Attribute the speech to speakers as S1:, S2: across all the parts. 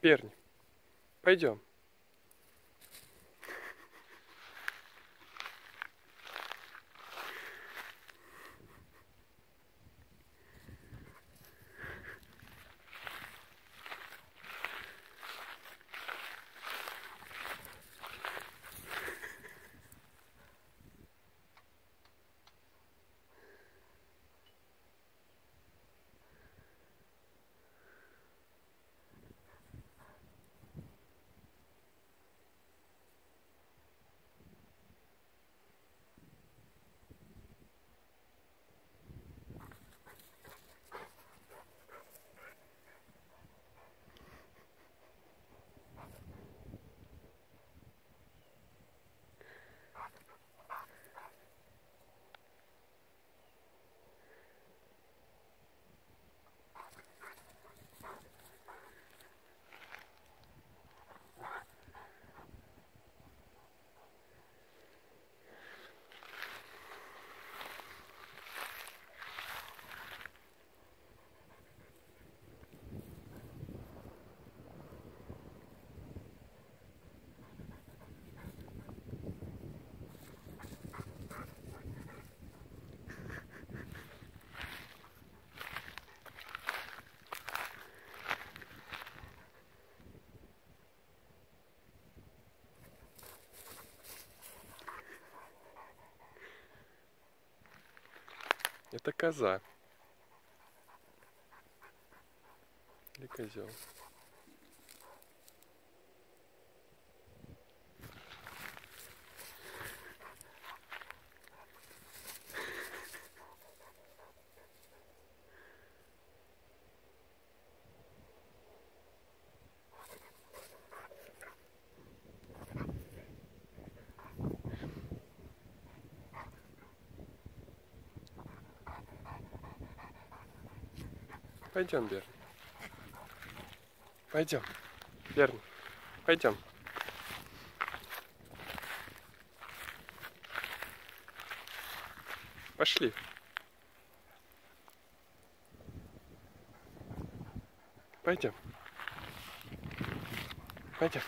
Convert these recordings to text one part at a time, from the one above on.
S1: Перни, пойдем. Это коза. Или козел. Пойдем, Берн. Пойдем. Берн, пойдем. Пошли. Пойдем. Пойдем.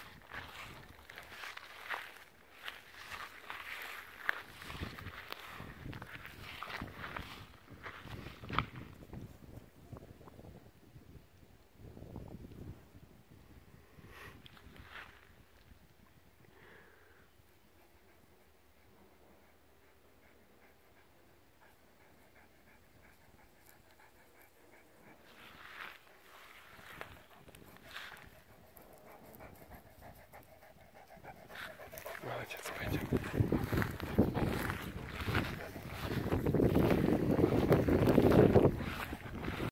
S1: Thank you.